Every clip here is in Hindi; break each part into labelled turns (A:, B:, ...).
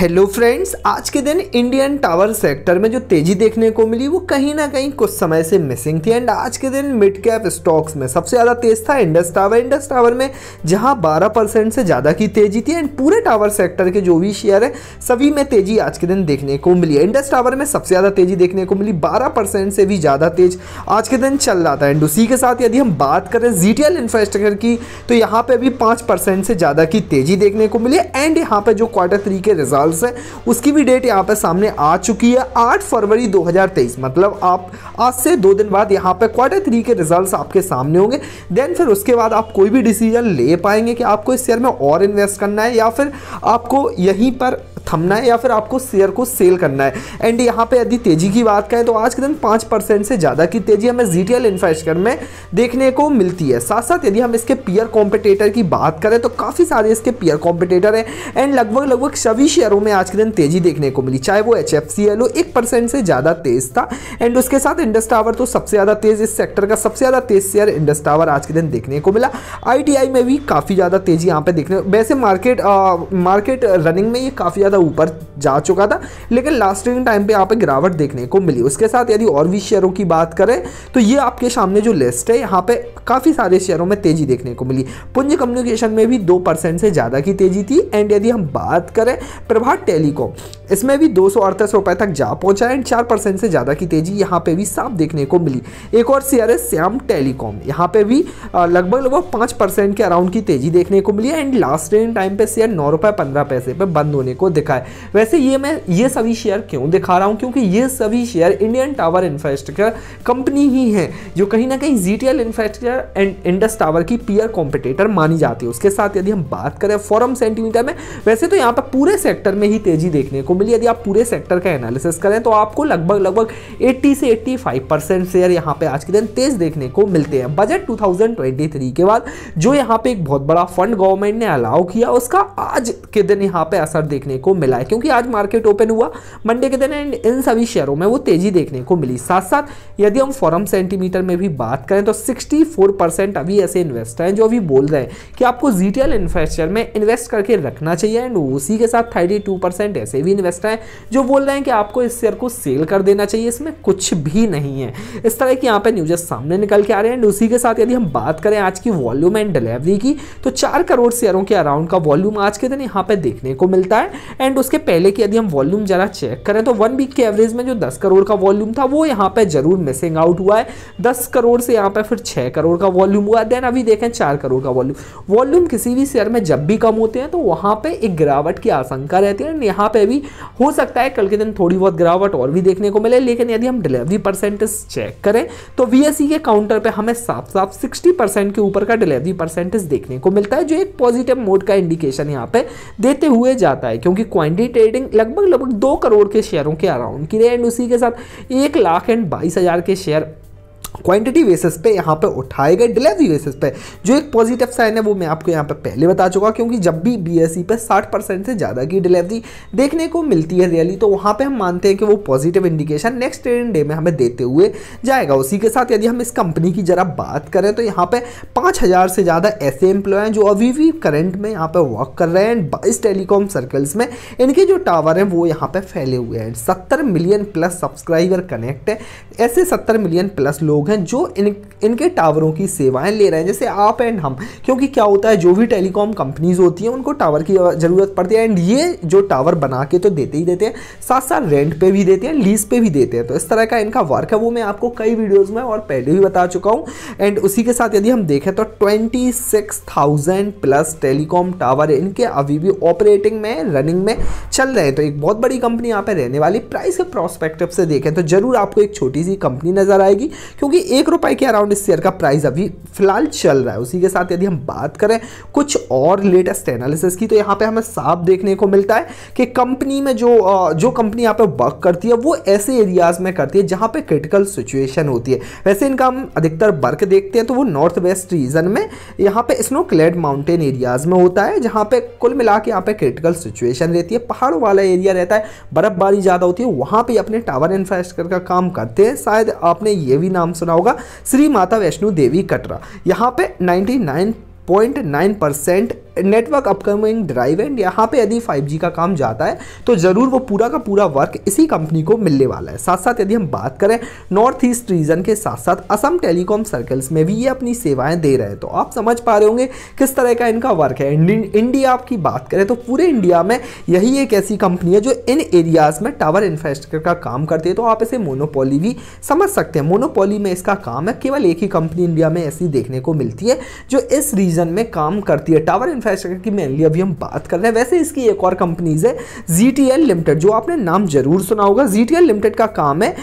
A: हेलो फ्रेंड्स आज के दिन इंडियन टावर सेक्टर में जो तेज़ी देखने को मिली, वो कहीं ना कहीं कुछ समय से मिसिंग थी। एंड आज के दिन मिड कैप स्टॉक्स में सबसे ज़्यादा तेज था इंडस टावर इंडस टावर में जहाँ 12 परसेंट से ज़्यादा की तेज़ी थी एंड पूरे टावर सेक्टर के जो भी शेयर है, सभी में तेज़ी आज के दिन देखने को मिली इंडस टावर में सबसे ज़्यादा तेज़ी देखने को मिली, बारह से भी ज़्यादा तेज आज के दिन चल रहा था। एंड उसी के साथ यदि हम बात करें जीटीएल इंफ्रास्ट्रक्चर की तो यहाँ पर भी पाँच से ज़्यादा की तेज़ी देखने को मिली एंड यहाँ पर जो क्वार्टर थ्री के रिज़ल्ट रिजल्ट्स से उसकी भी डेट यहाँ पे सामने आ चुकी है, आठ फरवरी 2023 मतलब आप आज से दो दिन बाद यहाँ पे क्वार्टर थ्री के रिजल्ट्स आपके सामने होंगे। देन फिर उसके बाद आप कोई भी डिसीज़न ले पाएँगे कि आपको इस शेयर में और इन्वेस्ट करना है या फिर आपको यहीं पर थमना है या फिर आपको शेयर को सेल करना है। एंड यहाँ पे यदि तेज़ी की बात करें तो आज के दिन पाँच परसेंट से ज़्यादा की तेज़ी हमें जी टी एल में देखने को मिलती है। साथ साथ यदि हम इसके पियर कॉम्पिटेटर की बात करें तो काफ़ी सारे इसके पियर कॉम्पिटेटर हैं। एंड लगभग लगभग सभी शेयरों में आज के दिन तेज़ी देखने को मिली। चाहे वो एच एफ़ सी एल हो, एक परसेंट से ज़्यादा तेज था। एंड उसके साथ इंडस टावर तो सबसे ज़्यादा तेज इस सेक्टर का सबसे ज़्यादा तेज शेयर इंडस टावर आज के दिन देखने को मिला। आईटीआई में भी काफ़ी ज़्यादा तेज़ी यहाँ पे देखने, वैसे मार्केट मार्केट रनिंग में ये काफ़ी ज़्यादा ऊपर जा चुका था, लेकिन लास्टिंग टाइम पे यहाँ पे गिरावट देखने को मिली। उसके साथ यदि और भी शेयरों की बात करें तो ये आपके सामने जो लिस्ट है, यहाँ पे काफ़ी सारे शेयरों में तेज़ी देखने को मिली। पुंज कम्युनिकेशन में भी दो से ज़्यादा की तेज़ी थी। एंड यदि हम बात करें प्रभात टेलीकॉम इसमें भी दो सौ रुपए तक जा पहुँचा एंड चार से ज़्यादा की तेज़ी यहाँ पे भी साफ़ देखने को मिली। एक और शेयर है श्याम टेलीकॉम। यहाँ पे भी लगभग लगभग पाँच के अराउंड की तेज़ी देखने को मिली। एंड लास्ट टाइम पे शेयर नौ रुपये पंद्रह पैसे पे बंद होने को दिखा है। वैसे ये मैं, ये सभी शेयर क्यों दिखा रहा हूँ? क्योंकि ये सभी share Indian tower infrastructure company ही है, जो कहीं ना कहीं G T infrastructure and Indus tower की पियर कॉम्पिटेटर मानी जाती है। उसके साथ यदि हम बात करें फॉरम सेंटीमीटर में, वैसे तो यहाँ पर पूरे सेक्टर में ही तेज़ी देखने को मिली। यदि आप पूरे सेक्टर का एनालिसिस करें तो आपको लगभग लगभग 80 से 85 परसेंट शेयर यहाँ पे आज के दिन तेज देखने को मिलते हैं। बजट 2023 के बाद, जो यहाँ पे एक बहुत बड़ा फंड गवर्नमेंट ने अलाउ किया, उसका आज के दिन यहाँ पे असर देखने को मिला है, क्योंकि आज मार्केट ओपन हुआ। मंडे के दिन एंड इन सभी शेयरों में वो तेज़ी देखने को मिली। साथ साथ यदि हम फॉरम सेंटीमीटर में भी बात करें तो 64 परसेंट अभी ऐसे इन्वेस्टर हैं जो अभी बोल रहे हैं कि आपको जी इन्वेस्टर में इन्वेस्ट करके रखना चाहिए एंड उसी के साथ थर्टी ऐसे भी इन्वेस्टर हैं जो बोल रहे हैं कि आपको इस शेयर को सेल कर देना चाहिए। इसमें कुछ भी नहीं है। इस तरह की यहाँ पे न्यूजेस सामने निकल के आ रहे हैं एंड उसी के साथ यदि हम बात करें आज की वॉल्यूम एंड डिलीवरी की तो चार करोड़ शेयरों के अराउंड का वॉल्यूम आज के दिन यहाँ पे देखने को मिलता है। एंड उसके पहले की यदि हम वॉल्यूम जरा चेक करें तो वन वीक के एवरेज में जो दस करोड़ का वॉल्यूम था, वो यहाँ पे ज़रूर मिसिंग आउट हुआ है। दस करोड़ से यहाँ पे फिर छः करोड़ का वॉल्यूम हुआ। देन अभी देखें चार करोड़ का वॉल्यूम वॉल्यूम किसी भी शेयर में जब भी कम होते हैं तो वहाँ पे एक गिरावट की आशंका रहती है। यहाँ पे भी हो सकता है कल के दिन थोड़ी बहुत गिरावट और भी देखने को मिले, लेकिन यदि हम डिलीवरी परसेंटेज चेक करें तो वी के काउंटर पर हमें साफ़ साफ़ सिक्सटी के ऊपर का डिलीवरी परसेंटेज देखने को मिलता है, जो एक पॉजिटिव मोड का इंडिकेशन यहाँ पे देते हुए जाता है। क्योंकि क्वांटिटी ट्रेडिंग लगभग लगभग दो करोड़ के शेयरों के अराउंड की एंड उसी के साथ एक लाख एंड बाईस हज़ार के शेयर क्वांटिटी बेसिस पे यहाँ पे उठाए गए डिलीवरी बेसिस पे। जो एक पॉजिटिव साइन है, वो मैं आपको यहाँ पे पहले बता चुका क्योंकि जब भी बीएसई पे 60 परसेंट से ज़्यादा की डिलीवरी देखने को मिलती है रियली तो वहाँ पे हम मानते हैं कि वो positive indication next trading day में हमें देते हुए जाएगा। उसी के साथ यदि हम इस कंपनी की जरा बात करें तो यहाँ पर पाँच हज़ार से ज़्यादा ऐसे एम्प्लॉय हैं जो अभी भी करंट में यहाँ पर वर्क कर रहे हैं बाईस टेलीकॉम सर्कल्स में। इनके जो टावर हैं, वो यहाँ पर फैले हुए हैं। सत्तर मिलियन प्लस सब्सक्राइबर कनेक्ट है। ऐसे सत्तर मिलियन प्लस लोग हैं जो इन, इनके टावरों की सेवाएँ ले रहे हैं, जैसे आप एंड हम। क्योंकि क्या होता है, जो भी टेलीकॉम कंपनीज़ होती हैं, उनको टावर की ज़रूरत पड़ती है। एंड ये जो टावर बना के तो देते ही देते हैं साथ साथ रेंट पे भी देते हैं लीज पे भी देते हैं। तो इस तरह का इनका वर्क है, वो मैं आपको कई वीडियोज़ में और पहले भी बता चुका हूँ। एंड उसी के साथ यदि हम देखें तो ट्वेंटी प्लस टेलीकॉम टावर इनके अभी भी ऑपरेटिंग में रनिंग में चल रहे हैं। तो एक बहुत बड़ी कंपनी यहाँ पे रहने वाली। प्राइस के प्रोस्पेक्टिव से देखें तो ज़रूर आपको एक छोटी सी कंपनी नज़र आएगी। क्योंकि एक रुपए के अराउंड इस शेयर का प्राइस अभी फ़िलहाल चल रहा है। उसी के साथ यदि हम बात करें कुछ और लेटेस्ट एनालिसिस की तो यहाँ पे हमें साफ़ देखने को मिलता है कि कंपनी में जो जो कंपनी यहाँ पे वर्क करती है, वो ऐसे एरियाज़ में करती है जहाँ पे क्रिटिकल सिचुएशन होती है। वैसे इनका हम अधिकतर वर्क देखते हैं तो वो नॉर्थ वेस्ट रीजन में यहाँ पे स्नो क्लेड माउंटेन एरियाज़ में होता है, जहाँ पे कुल मिला के यहाँ पे क्रिटिकल सिचुएशन रहती है। पहाड़ों वाला एरिया रहता है, बर्फबारी ज़्यादा होती है, वहाँ पे अपने टावर इंफ्रास्ट्रक्चर का काम करते हैं। शायद आपने ये भी नाम सुना होगा श्री माता वैष्णो देवी कटरा। यहाँ पे 99.9 percent network upcoming drive and यहाँ पे यदि 5G का काम जाता है तो ज़रूर वो पूरा का पूरा वर्क इसी कंपनी को मिलने वाला है। साथ साथ यदि हम बात करें नॉर्थ ईस्ट रीजन के साथ साथ असम टेलीकॉम सर्कल्स में भी ये अपनी सेवाएँ दे रहे हैं। तो आप समझ पा रहे होंगे किस तरह का इनका वर्क है। इंडिया की बात करें तो पूरे इंडिया में यही एक ऐसी कंपनी है जो इन एरियाज़ में टावर इंफ्रास्ट्रक्चर का काम करती है। तो आप इसे मोनोपोली भी समझ सकते हैं। मोनोपोली में इसका काम है, केवल एक ही कंपनी इंडिया में ऐसी देखने को मिलती है, जो इस रीजन में काम करती है। टावर इंफ्रास्ट्रक्चर की मेनली अभी हम बात कर रहे हैं। वैसे इसकी एक और कंपनीज़ है जी टी एल लिमिटेड जो आपने नाम ज़रूर सुना होगा। जी टी एल लिमिटेड का काम है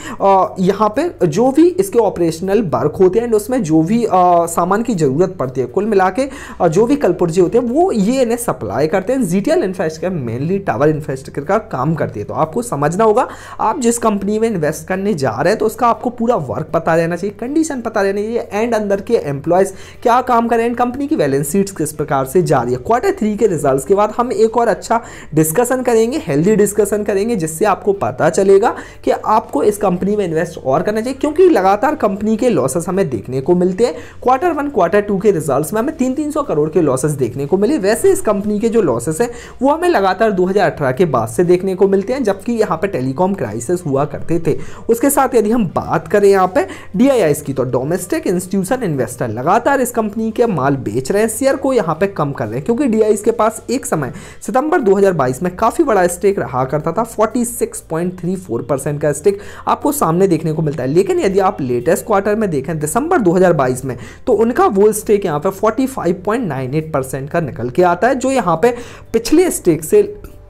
A: यहाँ पे जो भी इसके ऑपरेशनल वर्क होते हैं एंड उसमें जो भी सामान की ज़रूरत पड़ती है, कुल मिला के जो भी कलपुर्जे होते हैं, वो ये इन्हें सप्लाई करते हैं। G T L infrastructure mainly tower infrastructure का काम करती है। तो आपको समझना होगा, आप जिस कंपनी में इन्वेस्ट करने जा रहे हैं तो उसका आपको पूरा वर्क पता रहना चाहिए कंडीशन पता रहना चाहिए एंड अंदर के एम्प्लॉयज़ क्या काम करें कंपनी की बैलेंस शीट किस प्रकार से जा रही है। क्वार्टर थ्री के रिज़ल्ट के बाद हम एक और अच्छा डिस्कशन करेंगे हेल्दी डिस्कशन करेंगे, जिससे आपको पता चलेगा कि आपको इस कंपनी में इन्वेस्ट और करना चाहिए, क्योंकि लगातार कंपनी के लॉसेस हमें देखने को मिलते हैं। क्वार्टर वन क्वार्टर टू के रिजल्ट्स में हमें तीन तीन करोड़ के लॉसेस देखने को मिले। वैसे इस कंपनी के जो लॉसेस है, वो हमें लगातार 2018 के बाद से देखने को मिलते हैं, जबकि यहाँ पे टेलीकॉम क्राइसिस हुआ करते थे। उसके साथ यदि हम बात करें यहाँ पे डी की तो डोमेस्टिक इंस्टीट्यूशन इन्वेस्टर लगातार इस कंपनी के माल बेच रहे हैं। शेयर को यहाँ पे कम कर रहे क्योंकि डी के पास एक समय, सितंबर 2022 में काफ़ी बड़ा स्टेक रहा करता था 46.34 परसेंट का स्टेक आपको सामने देखने को मिलता है। लेकिन यदि आप लेटेस्ट क्वार्टर में देखें, दिसंबर 2022 में तो उनका वो स्टेक यहाँ पर 45.98 परसेंट का निकल के आता है, जो यहाँ पर पिछले स्टेक से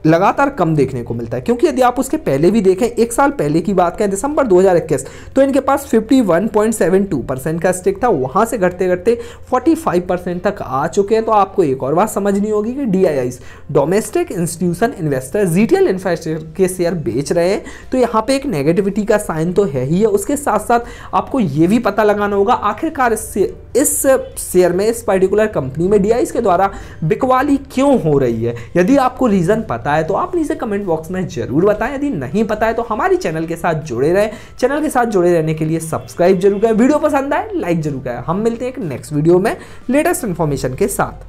A: लगातार कम देखने को मिलता है। क्योंकि यदि आप उसके पहले भी देखें, एक साल पहले की बात करें, दिसंबर 2021 तो इनके पास 51.72 परसेंट का स्टेक था। वहाँ से घटते घटते 45 परसेंट तक आ चुके हैं। तो आपको एक और बात समझनी होगी कि D domestic institution investor GTL infrastructure के शेयर बेच रहे हैं। तो यहाँ पर एक नेगेटिविटी का साइन तो है ही है। उसके साथ साथ आपको ये भी पता लगाना होगा, आखिरकार इस शेयर में, इस पर्टिकुलर कंपनी में डी के द्वारा बिकवाली क्यों हो रही है? यदि आपको रीजन पता पता है तो आप नीचे कमेंट बॉक्स में ज़रूर बताएँ। यदि नहीं पता है तो हमारे चैनल के साथ जुड़े रहें। चैनल के साथ जुड़े रहने के लिए सब्सक्राइब ज़रूर करें। वीडियो पसंद आए लाइक ज़रूर करें। हम मिलते हैं एक नेक्स्ट वीडियो में। लेटेस्ट इन्फॉर्मेशन के साथ।